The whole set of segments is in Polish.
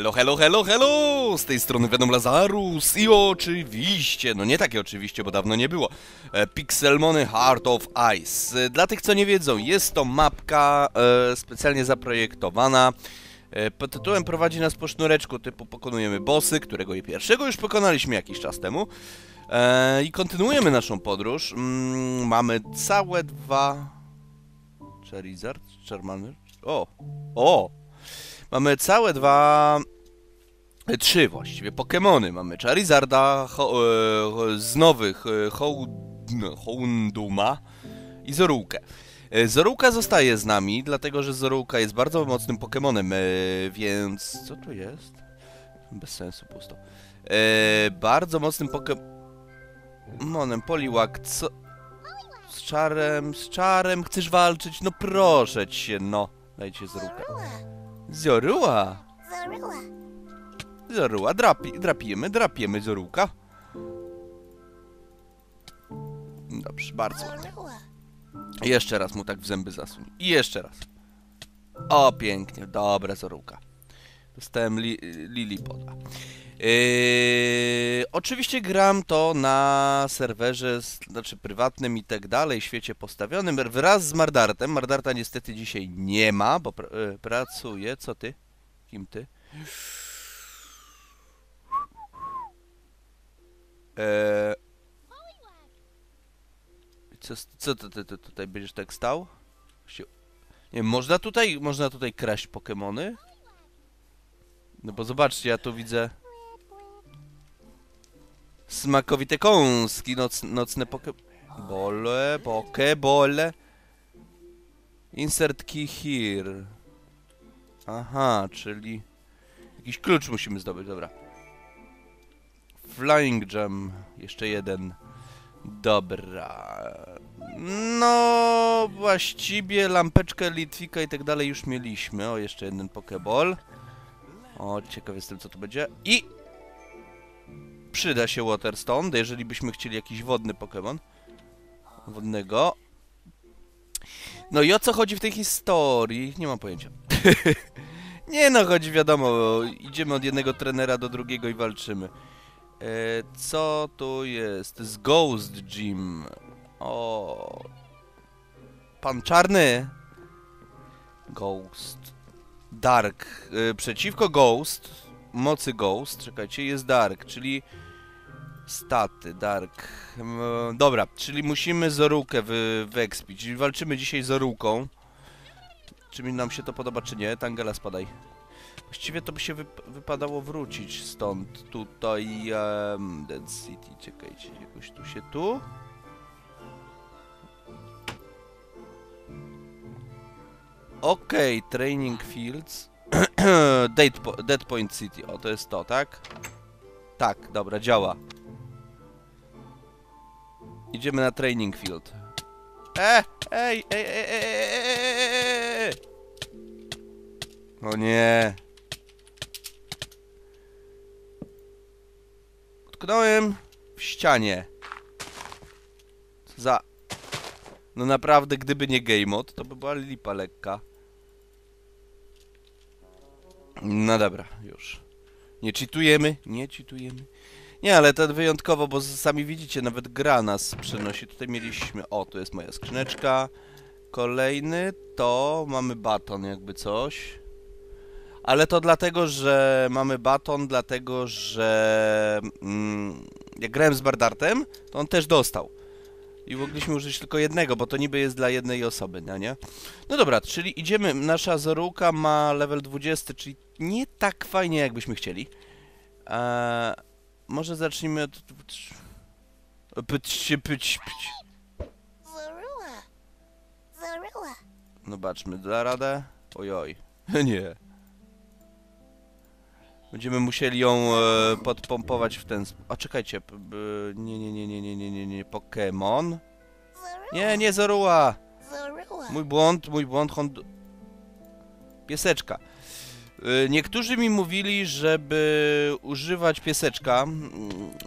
Hello, hello, hello, hello! Z tej strony Venom Lazarus i oczywiście, no nie takie oczywiście, bo dawno nie było, e, Pixelmony Heart of Ice. E, Dla tych, co nie wiedzą, jest to mapka e, specjalnie zaprojektowana. E, pod tytułem prowadzi nas po sznureczku typu pokonujemy bossy, którego i pierwszego już pokonaliśmy jakiś czas temu. E, I kontynuujemy naszą podróż. Mm, mamy całe dwa... Charizard? Charmander? O! O! Mamy całe dwa... e, Trzy właściwie Pokemony. Mamy Charizarda ho, e, z nowych e, Hound- Hounduma i Zorułkę. E, Zorułka zostaje z nami, dlatego że Zorułka jest bardzo mocnym Pokemonem, e, więc... Co tu jest? Bez sensu, pusto. E, bardzo mocnym Pokemonem. Poliwag, co... Z czarem, z czarem chcesz walczyć? No proszę cię, no. Dajcie Zorułkę. Zoruła! Zorua. Zoruła, drapi, drapiemy, drapiemy Zorułka. Dobrze, bardzo ładnie. Jeszcze raz mu tak w zęby zasuń. I jeszcze raz. O, pięknie, dobra Zorułka. Dostałem li, Lilipoda. Yy, oczywiście gram to na serwerze, znaczy prywatnym i tak dalej, świecie postawionym, wraz z Mardartem. Mardarta niestety dzisiaj nie ma, bo pr e, pracuje. Co ty? Kim ty? Eee, co, co ty, ty, ty tutaj będziesz tak stał? Nie można tutaj, można tutaj kraść Pokemony? No bo zobaczcie, ja tu widzę smakowite kąski, noc, nocne poke... Bole, pokebole. Insert key here. Aha, czyli jakiś klucz musimy zdobyć, dobra. Flying Jam, jeszcze jeden. Dobra. No, właściwie lampeczkę, litwika i tak dalej już mieliśmy. O, jeszcze jeden pokeball. O, ciekaw jestem co tu będzie. I przyda się Waterstone, jeżeli byśmy chcieli jakiś wodny Pokémon. Wodnego. No i o co chodzi w tej historii? Nie mam pojęcia. Nie no, chodzi wiadomo, idziemy od jednego trenera do drugiego i walczymy. E, co tu jest? Z Ghost Gym. O. Pan czarny. Ghost. Dark. E, przeciwko Ghost. Mocy Ghost. Czekajcie, jest Dark, czyli. Staty, Dark. Dobra, czyli musimy Zorułkę wy, wyekspić. Walczymy dzisiaj z Zorułką. Czy mi nam się to podoba, czy nie? Tangela, spadaj. Właściwie to by się wyp wypadało wrócić stąd, tutaj, um, Dead City, czekajcie, jakoś tu się tu? Okej, Training Fields, po Dead Point City, o to jest to, tak? Tak, dobra, działa. Idziemy na Training Field. E, ej, ej, ej, ej, ej. O nie. Utknąłem w ścianie. Co za... No naprawdę, gdyby nie game mod, to by była lipa lekka. No dobra, już. Nie cheatujemy, nie cheatujemy. Nie, ale to wyjątkowo, bo sami widzicie, nawet gra nas przynosi. Tutaj mieliśmy... O, tu jest moja skrzyneczka. Kolejny to mamy baton, jakby coś. Ale to dlatego, że mamy baton, dlatego, że mm, jak grałem z Bardartem, to on też dostał. I mogliśmy użyć tylko jednego, bo to niby jest dla jednej osoby, no nie? No dobra, czyli idziemy, nasza Zorułka ma level 20, czyli nie tak fajnie jakbyśmy chcieli. Eee, może zacznijmy od... Pyć, pyć, pyć. No baczmy, da radę? Ojoj, nie. Będziemy musieli ją e, podpompować w ten sposób. A czekajcie, nie, nie, nie, nie, nie, nie, nie, nie, Pokémon. Nie, nie Zorua! Mój błąd, mój błąd, hond... Pieseczka. E, Niektórzy mi mówili, żeby używać pieseczka, mm,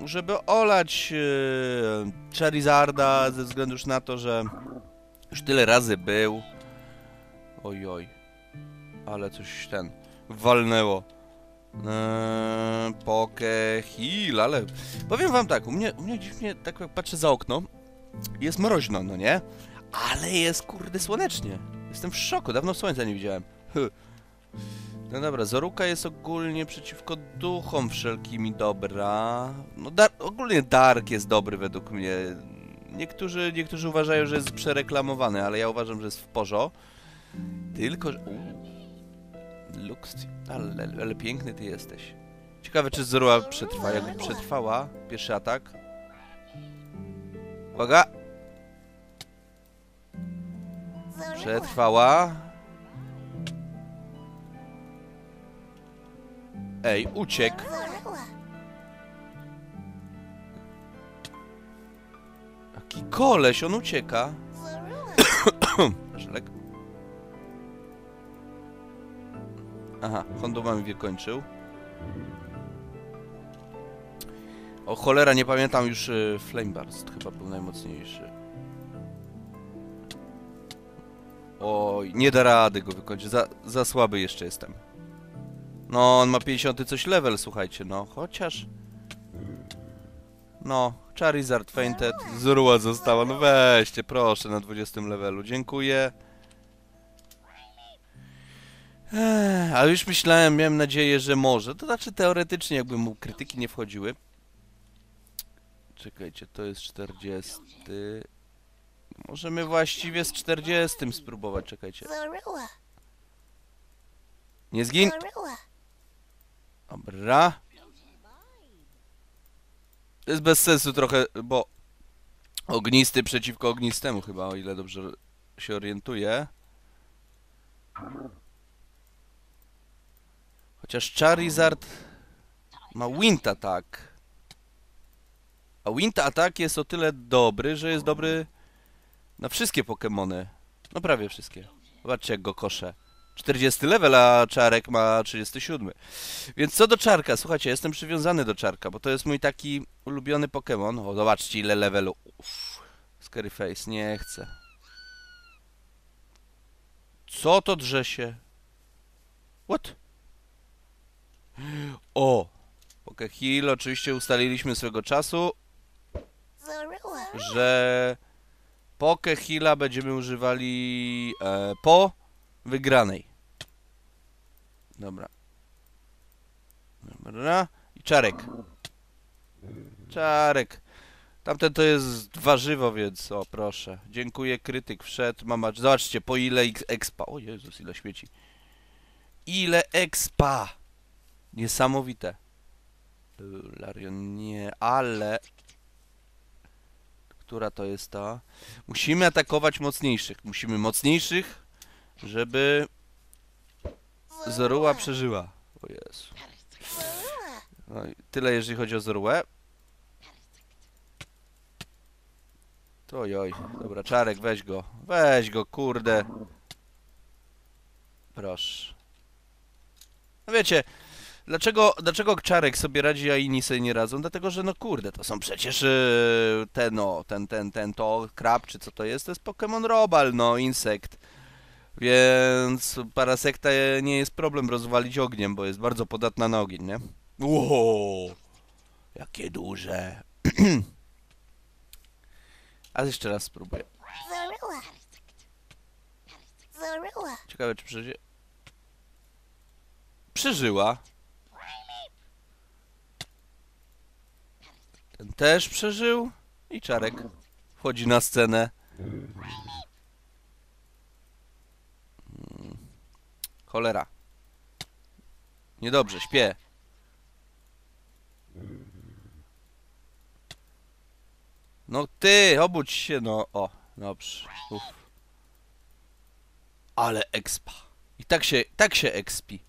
żeby olać e, Charizarda ze względu już na to, że już tyle razy był. Oj, oj. ale coś ten walnęło. Eee, Poke Hill, ale powiem wam tak, u mnie, u mnie dziwnie, tak jak patrzę za okno, jest mroźno, no nie? Ale jest kurde słonecznie. Jestem w szoku, dawno słońca nie widziałem. No dobra, Zoruka jest ogólnie przeciwko duchom wszelkimi dobra. No dar ogólnie Dark jest dobry według mnie. Niektórzy, niektórzy uważają, że jest przereklamowany, ale ja uważam, że jest w porzo. Tylko, że... Uuu. Lux... Ale, ale piękny ty jesteś. Ciekawe, czy Zorua przetrwa. Jakby przetrwała pierwszy atak. Uwaga! Przetrwała. Ej, uciekł. Jaki koleś, on ucieka. Aha, Hondowa mi wykończył. O cholera, nie pamiętam już y, Flameburst chyba był najmocniejszy. Oj, nie da rady go wykończyć, za, za słaby jeszcze jestem. No, on ma 50 coś level, słuchajcie, no, chociaż... No, Charizard Fainted, Zorua została, no weźcie, proszę, na 20 levelu, dziękuję. Ale już myślałem, miałem nadzieję, że może. To znaczy teoretycznie, jakby mu krytyki nie wchodziły. Czekajcie, to jest 40. Możemy właściwie z 40 spróbować, czekajcie. Nie zgin! Dobra. To jest bez sensu trochę, bo ognisty przeciwko ognistemu chyba, o ile dobrze się orientuję. Chociaż Charizard ma Wind Attack. A Wind Attack jest o tyle dobry, że jest dobry na wszystkie Pokémony. No prawie wszystkie. Zobaczcie jak go koszę. 40 level, a Czarek ma 37. Więc co do Czarka, słuchajcie, jestem przywiązany do Czarka, bo to jest mój taki ulubiony Pokémon. O, zobaczcie ile levelu. Uff, Scary Face, nie chcę. Co to drze się? What? O! Pokeheal oczywiście ustaliliśmy swego czasu, że Pokeheala będziemy używali e, po wygranej. Dobra. Dobra. I czarek. Czarek. Tamten to jest warzywo, więc o proszę. Dziękuję, krytyk wszedł. Mama, zobaczcie, po ile expa. O Jezus, ile śmieci. Ile expa. Niesamowite. Larion nie, ale... Która to jest ta? Musimy atakować mocniejszych. Musimy mocniejszych, żeby Zorua przeżyła. O Jezu. No tyle jeżeli chodzi o Zoruę. To oj, dobra, Czarek, weź go. Weź go, kurde. Proszę. No wiecie, dlaczego, dlaczego Czarek sobie radzi, a inni sobie nie radzą? Dlatego, że no kurde, to są przecież yy, ten, no, ten, ten, ten, to, krab, czy co to jest? To jest Pokémon Robal, no, insekt. Więc Parasekta nie jest problem rozwalić ogniem, bo jest bardzo podatna na ogień, nie? Wow, jakie duże. A jeszcze raz spróbuję. Ciekawe, czy przeżyje. Przeżyła. Ten też przeżył. I Czarek wchodzi na scenę. Mm. Cholera. Niedobrze, śpię. No ty, obudź się, no. O, dobrze. Uff. Ale expa. I tak się, tak się expi.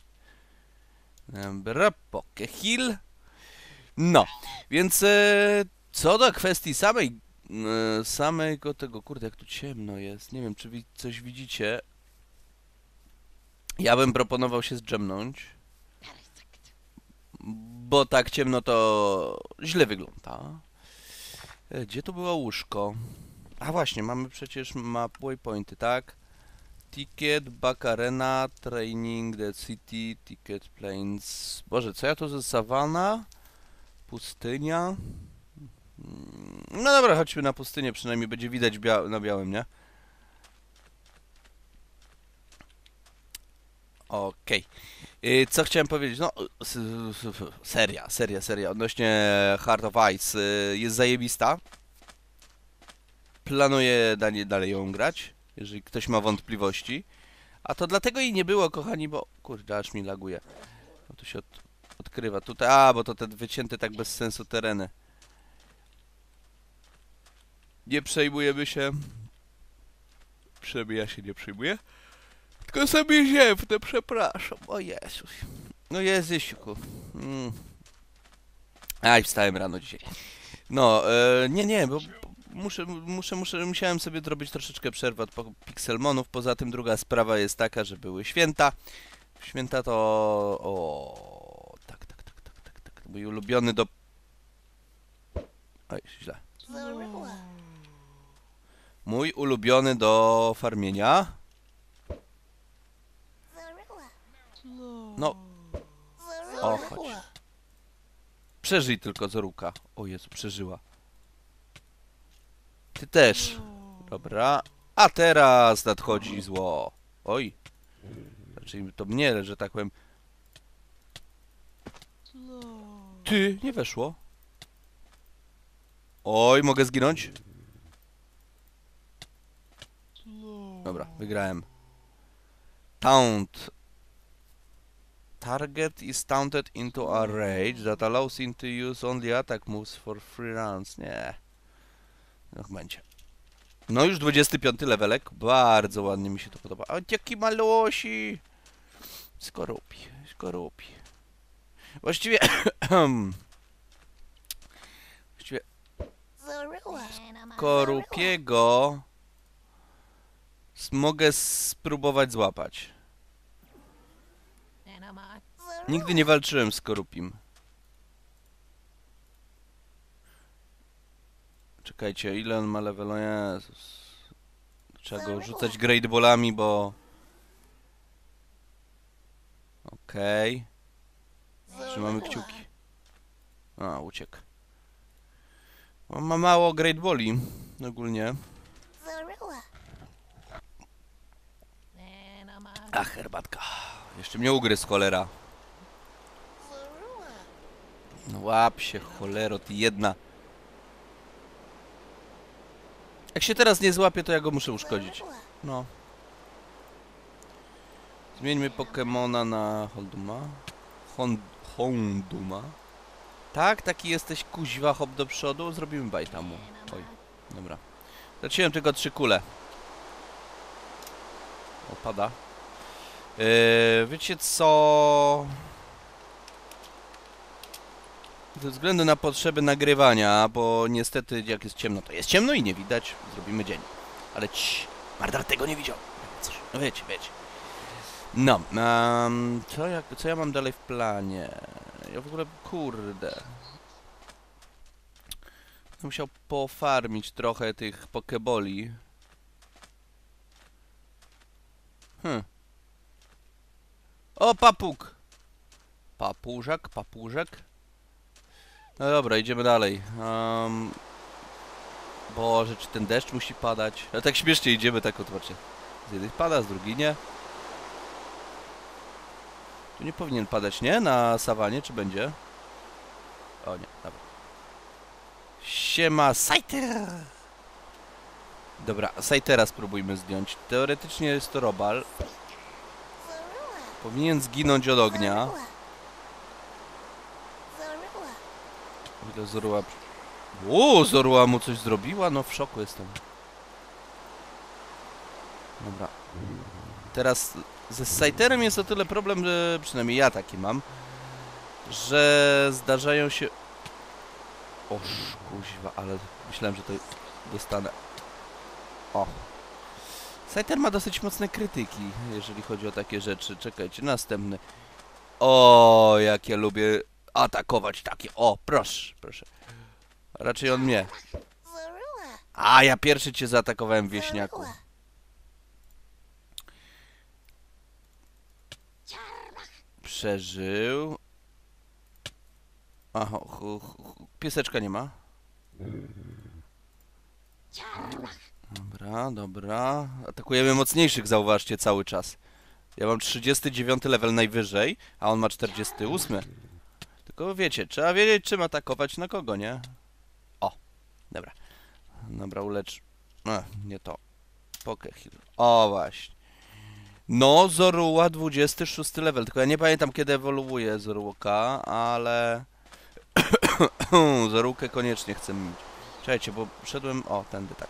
Dobra, Pokehill. No, więc e, co do kwestii samej, e, samego tego, kurde, jak tu ciemno jest, nie wiem, czy coś widzicie. Ja bym proponował się zdrzemnąć, bo tak ciemno to źle wygląda. E, Gdzie to było łóżko? A właśnie, mamy przecież map waypointy, tak? Ticket, Back Arena, Training, The City, Ticket Planes. Boże, co ja tu ze Savana? Pustynia. No dobra, chodźmy na pustynię, przynajmniej będzie widać bia na białym, nie? Okej. Y, Co chciałem powiedzieć? No, seria, seria, seria odnośnie Heart of Ice y, jest zajebista. Planuję dalej ją grać, jeżeli ktoś ma wątpliwości. A to dlatego jej nie było, kochani, bo... Kurde, aż mi laguje. No się od, odkrywa. Tutaj, a, bo to te wycięte tak bez sensu tereny. Nie przejmujemy się. Przynajmniej ja się nie przejmuję. Tylko sobie ziewnę, przepraszam. O Jezus. No Jezusiku. Mm. Aj, wstałem rano dzisiaj. No, e, nie, nie, bo muszę, muszę, muszę, musiałem sobie zrobić troszeczkę przerwę od Pixelmonów. Poza tym druga sprawa jest taka, że były święta. Święta to... O, tak, tak, tak, tak, tak, tak. Mój ulubiony do... Oj, źle. Mój ulubiony do farmienia. No. O, chodź. Przeżyj tylko Zoruka. O Jezu, przeżyła. Ty też. Dobra. A teraz nadchodzi zło. Oj. Znaczy to mnie, że tak powiem. Ty, nie weszło. Oj, mogę zginąć? Dobra, wygrałem. Taunt. Target is taunted into a rage that allows him to use only attack moves for free rounds. Nie. Niech będzie. No już 25 levelek. Bardzo ładnie mi się to podoba. O, jaki malusi! Skorupi, skorupi. Właściwie... Właściwie. Korupiego... Mogę spróbować złapać. Nigdy nie walczyłem z Korupim. Czekajcie, ile on ma level? O Jezus. Trzeba go rzucać great ballami, bo... Okej. Trzymamy kciuki. A, uciekł. On ma mało great balli. Ogólnie. Ach, herbatka. Jeszcze mnie ugryzł cholera. No łap się, cholero, ty jedna. Jak się teraz nie złapie, to ja go muszę uszkodzić. No. Zmieńmy Pokemona na Holduma. Hon Honduma. Tak, taki jesteś kuźwa, hop do przodu. Zrobimy bajta mu. Oj, dobra. Zaciąłem tylko trzy kule. Opada. Yy, wiecie co? Ze względu na potrzeby nagrywania, bo niestety jak jest ciemno, to jest ciemno i nie widać, zrobimy dzień. Ale ci, Mardar tego nie widział. No wiecie, wiecie. No, um, co, ja, co ja mam dalej w planie? Ja w ogóle, kurde. Musiał pofarmić trochę tych pokeboli. Hm. O, papug! Papużak, papużek. No dobra, idziemy dalej. Um, Boże, czy ten deszcz musi padać? Ale tak śmiesznie idziemy, tak odpatrzcie. Z jednej pada, z drugiej nie. Tu nie powinien padać, nie? Na sawanie, czy będzie? O nie, dobra. Siema, Sajter! Dobra, Sajtera spróbujmy zdjąć. Teoretycznie jest to robal. Powinien zginąć od ognia. O ile Zorua... O, Zorua mu coś zrobiła? No w szoku jestem. Dobra. Teraz ze Sajterem jest o tyle problem, że przynajmniej ja taki mam, że zdarzają się... O kuźwa, ale myślałem, że to dostanę. O. Sajter ma dosyć mocne krytyki, jeżeli chodzi o takie rzeczy. Czekajcie, następny. O, jak ja lubię atakować takie. O, proszę, proszę. Raczej on mnie. A, ja pierwszy cię zaatakowałem, wieśniaku. Zorua. Przeżył. Aha, hu, pieseczka nie ma. Dobra, dobra. Atakujemy mocniejszych, zauważcie, cały czas. Ja mam 39 level najwyżej, a on ma 48. Tylko wiecie, trzeba wiedzieć, czym atakować na kogo, nie? O, dobra. Dobra, ulecz... A, nie to. Pokehill. O, właśnie. No, Zoruła 26 level, tylko ja nie pamiętam kiedy ewoluuje Zorułka, ale... Zorułkę koniecznie chcę mieć. Czekajcie, bo szedłem... O, tędy tak.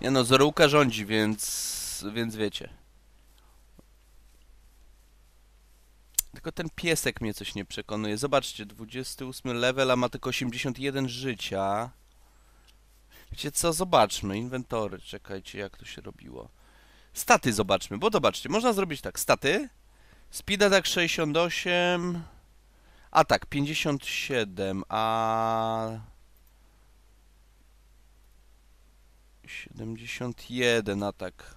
Nie no, Zorułka rządzi, więc... więc wiecie. Tylko ten piesek mnie coś nie przekonuje. Zobaczcie, 28 level, a ma tylko 81 życia. Wiecie co? Zobaczmy. Inwentory. Czekajcie, jak to się robiło. Staty zobaczmy, bo zobaczcie, można zrobić tak. Staty. Speed attack 68. Atak 57, a... 71 atak.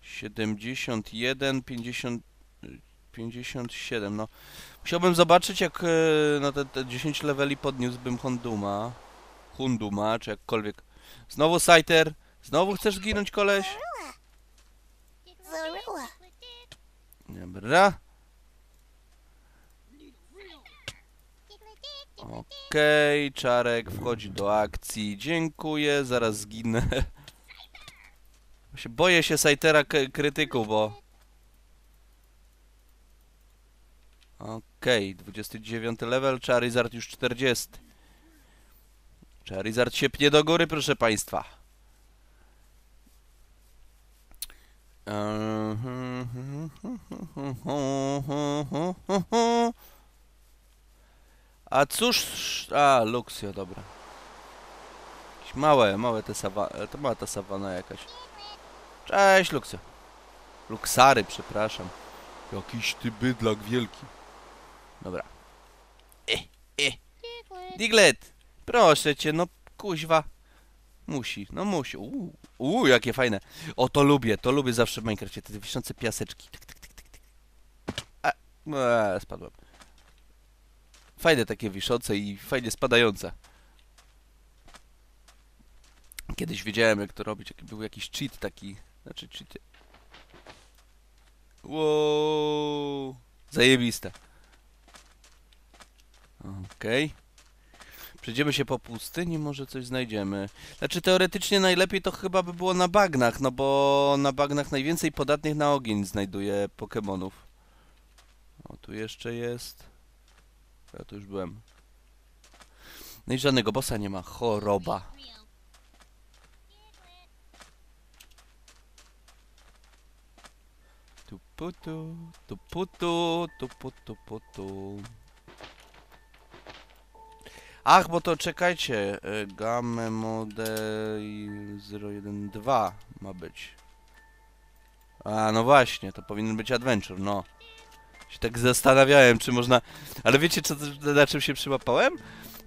71, 50, 57, no. Musiałbym zobaczyć, jak e, no te, te 10 leveli podniósłbym Honduma. Hunduma, czy jakkolwiek. Znowu Saiter. Znowu chcesz zginąć, koleś? Zorua. Dobra. Okej, Czarek wchodzi do akcji. Dziękuję, zaraz zginę. Boję się Saitera k- krytyku, bo... Okej, 29 level, Charizard już 40. Charizard się pnie do góry, proszę państwa. A cóż... A, Luxio, dobra. Jakieś małe, małe te sawa... To mała ta sawana jakaś. Cześć, Luxio. Luxary, przepraszam. Jakiś ty bydlak wielki. Dobra. E, e. Diglet, proszę cię, no kuźwa. Musi, no musi. Uuu, uu, jakie fajne. O, to lubię, to lubię zawsze w Minecrafcie. Te wiszące piaseczki. Tyk, tyk, tyk, tyk, tyk. A, eee, spadłem. Fajne takie wiszące i fajnie spadające. Kiedyś wiedziałem jak to robić, był jakiś cheat taki. Znaczy cheat. Wow. Zajebiste. Okej. Przejdziemy się po pustyni, może coś znajdziemy. Znaczy teoretycznie najlepiej to chyba by było na bagnach, no bo na bagnach najwięcej podatnych na ogień znajduje Pokemonów. O, tu jeszcze jest. Ja tu już byłem. No i żadnego bossa nie ma. Choroba. Tu putu, tu putu, tu putu putu. Ach, bo to czekajcie. Game Mode 012 ma być. A, no właśnie, to powinien być Adventure, no. Się tak zastanawiałem, czy można... Ale wiecie, co, na czym się przyłapałem?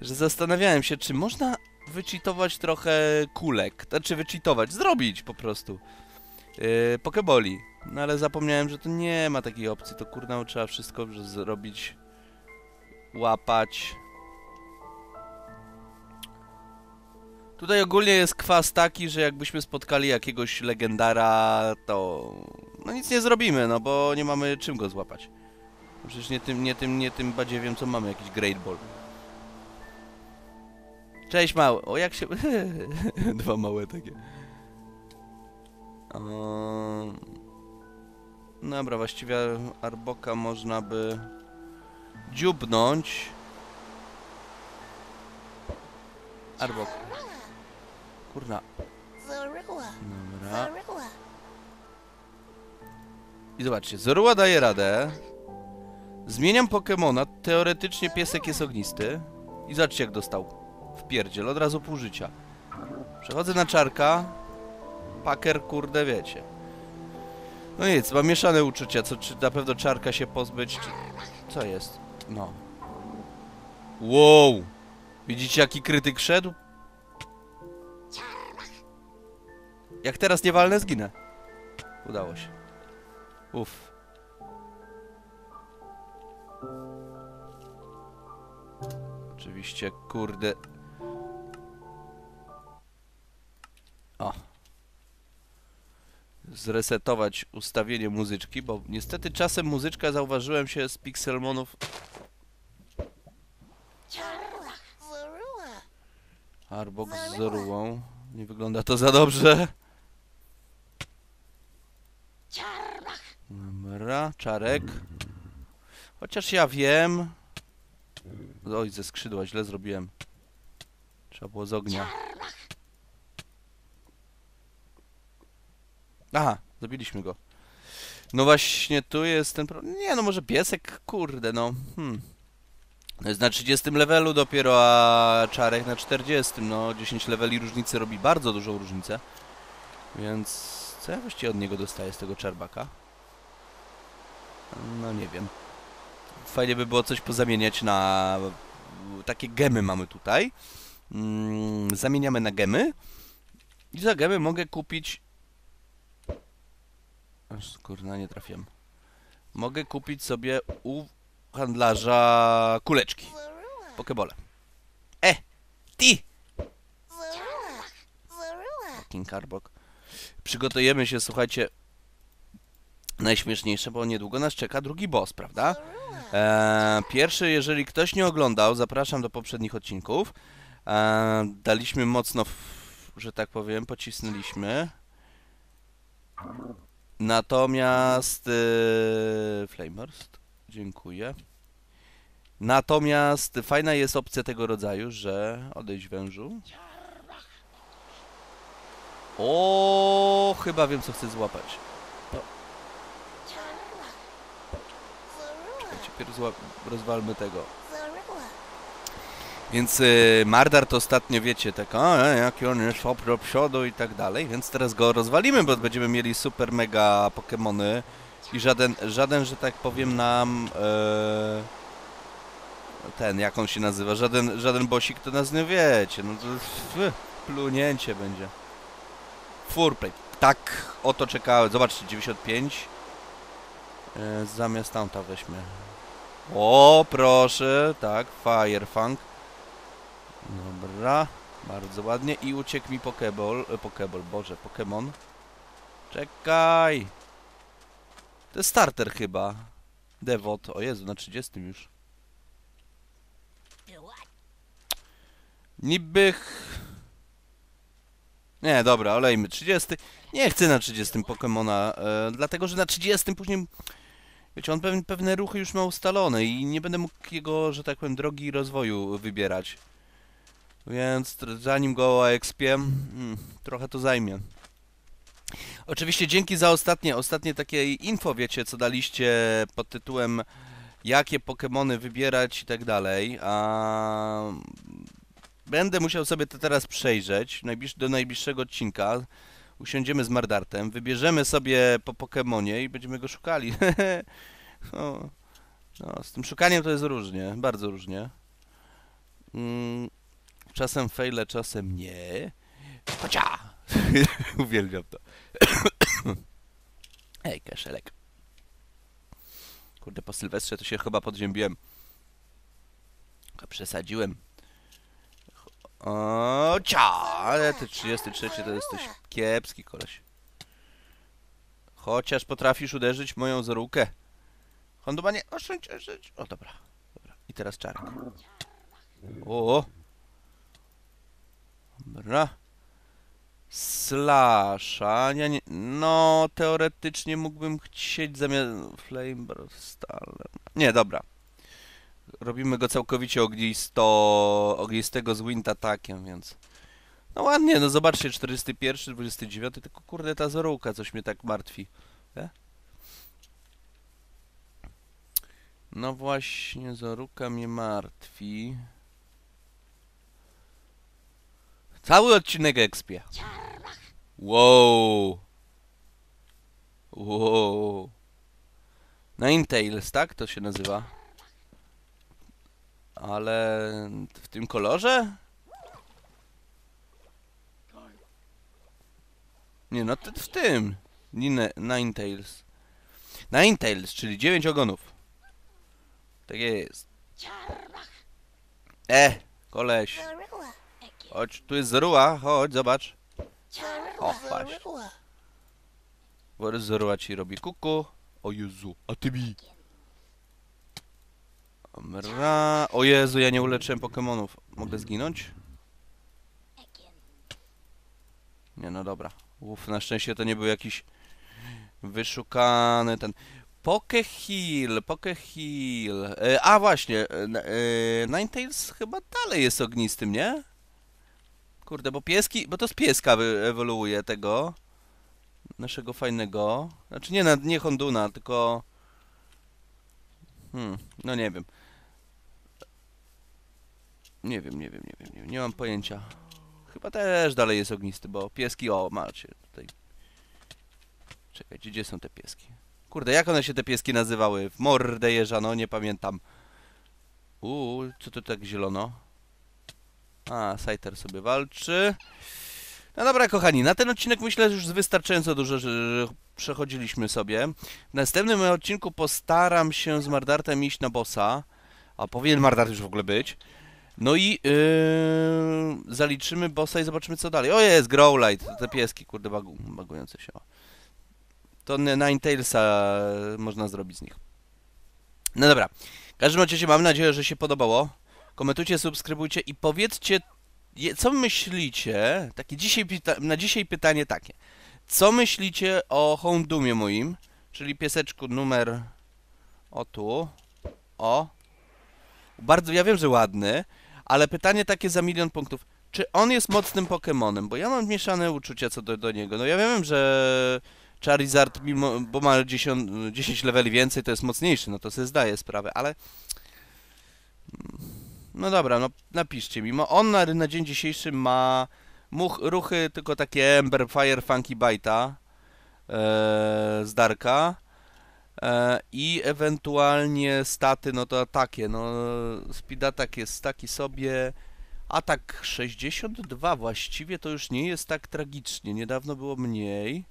Że zastanawiałem się, czy można wycheatować trochę kulek. Znaczy wycheatować, zrobić po prostu. Yy, Pokeboli. No ale zapomniałem, że to nie ma takiej opcji. To kurna trzeba wszystko zrobić. Łapać. Tutaj ogólnie jest kwas taki, że jakbyśmy spotkali jakiegoś legendara, to no nic nie zrobimy, no bo nie mamy czym go złapać. No Przecież nie tym, nie tym, nie tym badziewiem, co mamy, jakiś Great Ball. Cześć mały. O jak się... Dwa małe takie. Um... Dobra, właściwie Arboka można by dziubnąć. Arbok. Kurna. Dobra. I zobaczcie, Zorua daje radę. Zmieniam Pokemona. Teoretycznie piesek jest ognisty. I zobaczcie jak dostał. W pierdziel, od razu pół życia. Przechodzę na czarka. Paker, kurde, wiecie. No nic, mam mieszane uczucia, co czy na pewno czarka się pozbyć, czy... Co jest? No. Wow! Widzicie jaki krytyk szedł? Jak teraz nie walnę, zginę. Udało się. Uff. Oczywiście, kurde. O. Zresetować ustawienie muzyczki, bo niestety czasem muzyczka zauważyłem się z Pixelmonów. Arbok z Zorułą. Nie wygląda to za dobrze. Dobra, czarek. Chociaż ja wiem. Oj, ze skrzydła źle zrobiłem. Trzeba było z ognia. Aha, zabiliśmy go. No właśnie, tu jest ten problem. Nie, no może piesek, kurde, no. Hmm. No jest na 30 levelu dopiero, a czarek na 40. No, 10 leveli różnicy robi bardzo dużą różnicę. Więc co ja właściwie od niego dostaję z tego czarbaka? No nie wiem. Fajnie by było coś pozamieniać na... Takie gemy mamy tutaj. Mm, zamieniamy na gemy. I za gemy mogę kupić... Aż kurna, nie trafiłem. Mogę kupić sobie u handlarza kuleczki. Pokebole. E! Ty! Zorua. Zorua. King Arbok. Przygotujemy się, słuchajcie, najśmieszniejsze, bo niedługo nas czeka drugi boss, prawda? E, pierwszy, jeżeli ktoś nie oglądał, zapraszam do poprzednich odcinków. E, daliśmy mocno, w, że tak powiem, pocisnęliśmy. Natomiast e, Flamehurst, dziękuję. Natomiast fajna jest opcja tego rodzaju, że odejść wężu. O, chyba wiem co chcę złapać. Zorua. Czekajcie, pierw zła- rozwalmy tego. Więc y, Mardart ostatnio, wiecie, tak, a e, jaki on jest hop do przodu i tak dalej, więc teraz go rozwalimy, bo będziemy mieli super mega Pokemony i żaden, żaden, że tak powiem nam e, ten, jak on się nazywa, żaden, żaden bosik to nas nie wiecie, no to f, plunięcie będzie. Furplay, tak oto czekałem, zobaczcie, 95 e, zamiast tamta weźmy. O, proszę, tak, Firefang. Dobra, bardzo ładnie. I uciekł mi Pokeball, e, Pokeball, boże, Pokemon. Czekaj! To jest starter chyba. Devot, o Jezu, na 30 już. Niby... Nie, dobra, olejmy. 30. Nie chcę na 30 Pokemona, e, dlatego że na 30 później... Wiecie, on pewne, pewne ruchy już ma ustalone i nie będę mógł jego, że tak powiem, drogi rozwoju wybierać. Więc zanim go expię, mm, trochę to zajmie. Oczywiście dzięki za ostatnie, ostatnie takie info, wiecie, co daliście pod tytułem jakie Pokemony wybierać i tak dalej, a będę musiał sobie to teraz przejrzeć najbliż, do najbliższego odcinka. Usiądziemy z Mardartem, wybierzemy sobie po Pokemonie i będziemy go szukali. no, no, z tym szukaniem to jest różnie, bardzo różnie. Mm, czasem fejle, czasem nie. Chocia! Uwielbiam to. Ej, kaszelek. Kurde, po Sylwestrze to się chyba podziębiłem. Przesadziłem. O, cia! Ale ty 33 to jesteś kiepski koleś. Chociaż potrafisz uderzyć moją zorukę. Hondowanie, oszczędź, oszczędź. O, dobra. dobra. I teraz czarek. O! Dobra. Slasha. Nie, nie, no, teoretycznie mógłbym chcieć zamiast Flame Stalem. Nie, dobra. Robimy go całkowicie ognisto, ognistego z wind atakiem, więc... No ładnie, no zobaczcie, 41, 29, tylko kurde ta zorułka coś mnie tak martwi. E? No właśnie, zoruka mnie martwi. Cały odcinek ekspie. Wow. Wow. Ninetales, tak to się nazywa? Ale w tym kolorze? Nie, no t- w tym. Nine- Ninetales. Ninetales, czyli 9 ogonów. Tak jest. E, koleś. Chodź, tu jest Zorua, chodź, zobacz. O. Borys Zorua ci robi kuku. O Jezu, a ty mi. Dobra. O Jezu, ja nie uleczyłem Pokemonów. Mogę zginąć? Nie, no dobra. Uf, na szczęście to nie był jakiś wyszukany ten... Pokehill, Pokehill. E, a właśnie, e, e, Ninetales chyba dalej jest ognistym, nie? Kurde, bo pieski, bo to z pieska ewoluuje tego naszego fajnego. Znaczy nie, nie Honduna, tylko... Hmm, no nie wiem. Nie wiem, nie wiem, nie wiem, nie, wiem, nie mam pojęcia. Chyba też dalej jest ognisty, bo pieski, o, macie tutaj. Czekajcie, gdzie są te pieski? Kurde, jak one się te pieski nazywały? W mordę jeżano, nie pamiętam. Uuu, co to tak zielono? A, Saiter sobie walczy. No dobra, kochani, na ten odcinek myślę, że już wystarczająco dużo że przechodziliśmy sobie. W następnym odcinku postaram się z Mardartem iść na bossa. A powinien Mardart już w ogóle być. No i yy, zaliczymy bossa i zobaczymy co dalej. O jest, Growlite, te pieski, kurde, bagu, bagujące się. To Ninetailsa można zrobić z nich. No dobra. W każdym razie mam nadzieję, że się podobało. Komentujcie, subskrybujcie i powiedzcie, co myślicie, takie dzisiaj na dzisiaj pytanie takie. Co myślicie o Houndumie moim, czyli pieseczku numer o tu, o. Bardzo, ja wiem, że ładny, ale pytanie takie za milion punktów. Czy on jest mocnym Pokemonem? Bo ja mam mieszane uczucia co do, do niego. No ja wiem, że Charizard, mimo, bo ma 10, 10 leveli więcej, to jest mocniejszy, no to sobie zdaję sprawę, ale... No dobra, no napiszcie mi. On na, na dzień dzisiejszy ma much, ruchy tylko takie Ember, Fire, Funky Bite'a e, z Darka i ewentualnie staty, no to takie, no speed attack jest taki sobie, atak 62 właściwie to już nie jest tak tragicznie, niedawno było mniej.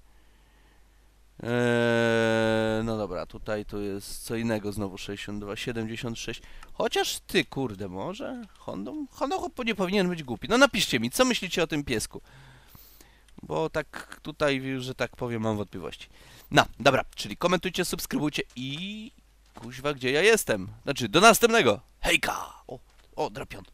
Eee, no dobra, tutaj to jest co innego znowu 62, 76. Chociaż ty, kurde, może? Honda? Honda nie powinien być głupi. No napiszcie mi, co myślicie o tym piesku? Bo tak tutaj, że tak powiem, mam wątpliwości. No, dobra, czyli komentujcie, subskrybujcie i... Kuźwa, gdzie ja jestem? Znaczy, do następnego! Hejka! O, o, drapion.